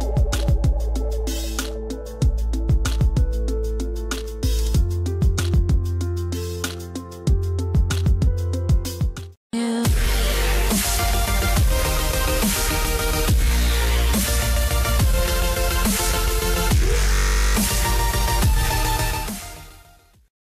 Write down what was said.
you